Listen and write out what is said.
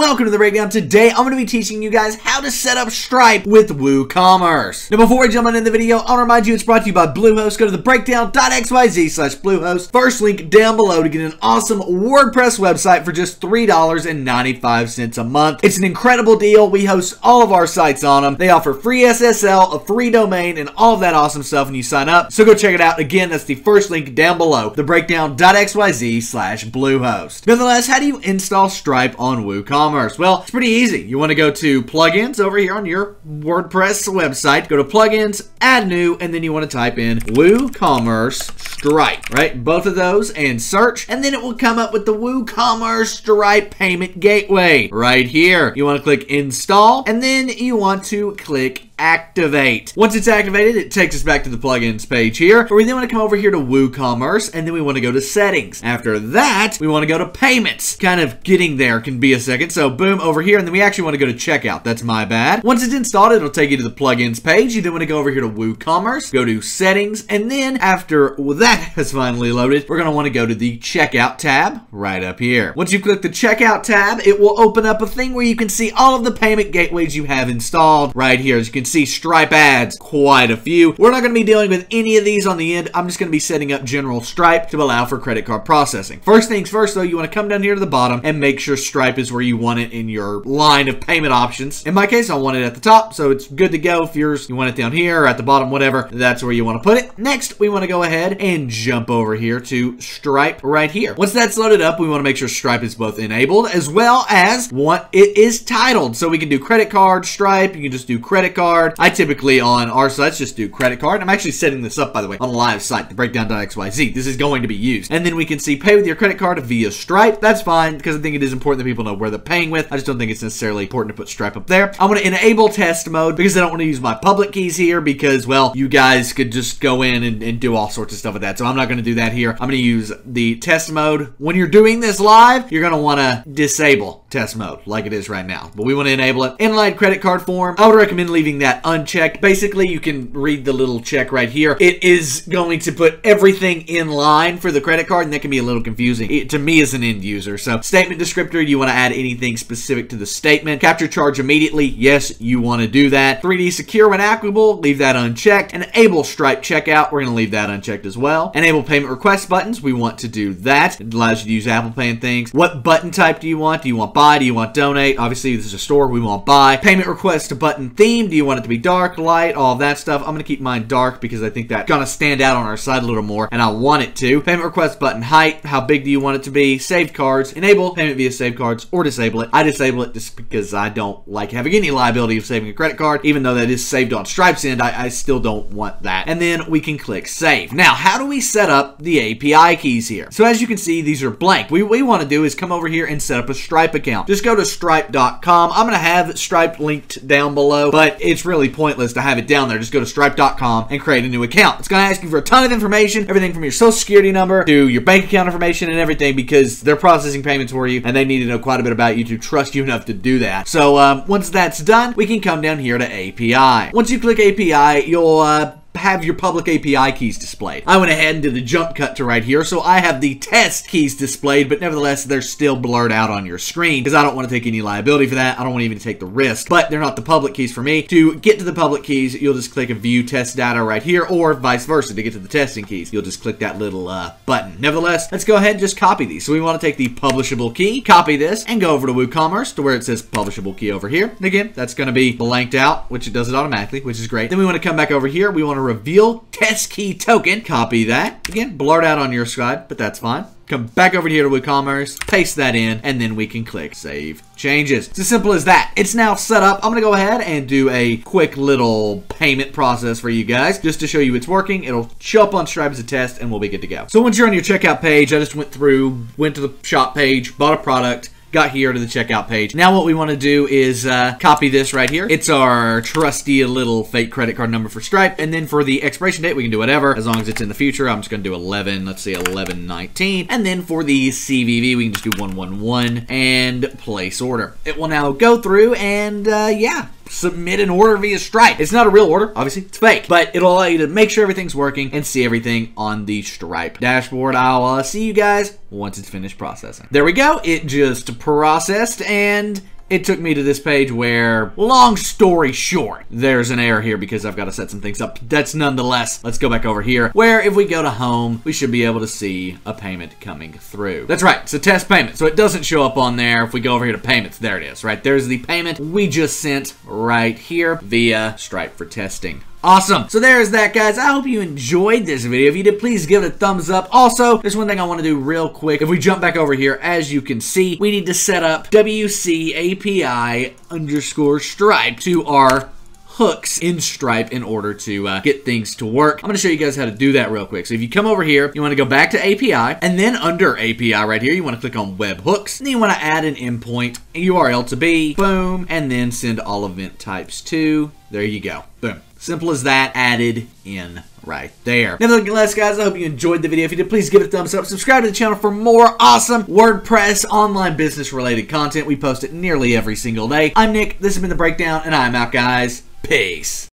welcome to the breakdown. Today, I'm going to be teaching you guys how to set up Stripe with WooCommerce. Now, before we jump into the video, I want to remind you it's brought to you by Bluehost. Go to the breakdown.xyz slash Bluehost. First link down below to get an awesome WordPress website for just $3.95 a month. It's an incredible deal. We host all of our sites on them. They offer free SSL, a free domain, and all of that awesome stuff when you sign up. So go check it out. Again, that's the first link down below, the breakdown.xyz slash Bluehost. Nonetheless, how do you install Stripe on WooCommerce? Well, it's pretty easy. You want to go to plugins over here on your WordPress website. Go to plugins, add new, and then you want to type in WooCommerce Stripe, right? Both of those and search, and then it will come up with the WooCommerce Stripe payment gateway right here. You want to click install, and then you want to click activate. Once it's activated, it takes us back to the plugins page here, where we then want to come over here to WooCommerce, and then we want to go to settings. After that, we want to go to payments. Kind of getting there can be a second, so boom, over here, and then we actually want to go to checkout. That's my bad. Once it's installed, it'll take you to the plugins page. You then want to go over here to WooCommerce, go to settings, and then after that has finally loaded, we're going to want to go to the checkout tab right up here. Once you click the checkout tab, it will open up a thing where you can see all of the payment gateways you have installed right here. As you can see Stripe adds, quite a few. We're not going to be dealing with any of these on the end. I'm just going to be setting up general Stripe to allow for credit card processing. First things first, though, you want to come down here to the bottom and make sure Stripe is where you want it in your line of payment options. In my case, I want it at the top, so it's good to go. If yours, you want it down here or at the bottom, whatever, that's where you want to put it. Next, we want to go ahead and jump over here to Stripe right here. Once that's loaded up, we want to make sure Stripe is both enabled as well as what it is titled. So we can do credit card, Stripe, you can just do credit card, card. I typically on our sites just do credit card. I'm actually setting this up, by the way, on a live site, the breakdown.xyz. This is going to be used. And then we can see pay with your credit card via Stripe. That's fine because I think it is important that people know where they're paying with. I just don't think it's necessarily important to put Stripe up there. I'm going to enable test mode because I don't want to use my public keys here because, well, you guys could just go in and, and do all sorts of stuff with that. So I'm not going to do that here. I'm going to use the test mode. When you're doing this live, you're going to want to disable test mode like it is right now. But we want to enable it. Inline credit card form. I would recommend leaving that unchecked. Basically, you can read the little check right here. It is going to put everything in line for the credit card, and that can be a little confusing it, to me as an end user. So, statement descriptor, you want to add anything specific to the statement. Capture charge immediately. Yes, you want to do that. 3D secure when applicable. Leave that unchecked. Enable Stripe checkout. We're going to leave that unchecked as well. Enable payment request buttons. We want to do that. It allows you to use Apple Pay and things. What button type do you want? Do you want buy? Do you want donate? Obviously, this is a store. We want buy. Payment request to button theme. Do you want it to be dark, light, all that stuff? I'm going to keep mine dark because I think that's going to stand out on our side a little more, and I want it to. Payment request button height. How big do you want it to be? Saved cards. Enable payment via saved cards or disable it. I disable it just because I don't like having any liability of saving a credit card, even though that is saved on Stripe's end. I, I still don't want that. And then we can click save. Now, how do we set up the API keys here? So as you can see, these are blank. What we want to do is come over here and set up a Stripe account. Just go to stripe.com. I'm going to have Stripe linked down below, but it's really pointless to have it down there. Just go to stripe.com and create a new account. It's going to ask you for a ton of information, everything from your social security number to your bank account information and everything because they're processing payments for you and they need to know quite a bit about you to trust you enough to do that. So um, once that's done, we can come down here to API. Once you click API, you'll uh, have your public API keys displayed. I went ahead and did a jump cut to right here, so I have the test keys displayed, but nevertheless, they're still blurred out on your screen because I don't want to take any liability for that. I don't want to even take the risk, but they're not the public keys for me. To get to the public keys, you'll just click a view test data right here, or vice versa. To get to the testing keys, you'll just click that little uh, button. Nevertheless, let's go ahead and just copy these. So we want to take the publishable key, copy this, and go over to WooCommerce to where it says publishable key over here. And again, that's going to be blanked out, which it does it automatically, which is great. Then we want to come back over here. We want to reveal test key token. Copy that. Again, blurred out on your side, but that's fine. Come back over here to WooCommerce, paste that in, and then we can click Save Changes. It's as simple as that. It's now set up. I'm going to go ahead and do a quick little payment process for you guys just to show you it's working. It'll show up on Stripe as a test, and we'll be good to go. So once you're on your checkout page, I just went through, went to the shop page, bought a product, got here to the checkout page. Now what we want to do is uh, copy this right here. It's our trusty little fake credit card number for Stripe. And then for the expiration date, we can do whatever as long as it's in the future. I'm just going to do 11, let's say 1119. And then for the CVV, we can just do 111 and place order. It will now go through and uh, yeah, submit an order via Stripe. It's not a real order, obviously, it's fake, but it'll allow you to make sure everything's working and see everything on the Stripe dashboard. I'll uh, see you guys once it's finished processing. There we go. It just processed and it took me to this page where, long story short, there's an error here because I've got to set some things up. That's nonetheless, let's go back over here, where if we go to home, we should be able to see a payment coming through. That's right, it's a test payment, so it doesn't show up on there. If we go over here to payments, there it is, right? There's the payment we just sent right here via Stripe for testing. Awesome. So there's that, guys. I hope you enjoyed this video. If you did, please give it a thumbs up. Also, there's one thing I want to do real quick. If we jump back over here, as you can see, we need to set up WC API underscore Stripe to our hooks in Stripe in order to uh, get things to work. I'm going to show you guys how to do that real quick. So if you come over here, you want to go back to API, and then under API right here, you want to click on Web Hooks, and then you want to add an endpoint URL to be, boom, and then send all event types to. There you go. Boom. Simple as that, added in right there. Nevertheless, guys, I hope you enjoyed the video. If you did, please give it a thumbs up. Subscribe to the channel for more awesome WordPress online business related content. We post it nearly every single day. I'm Nick. This has been The Breakdown, and I'm out, guys. Peace.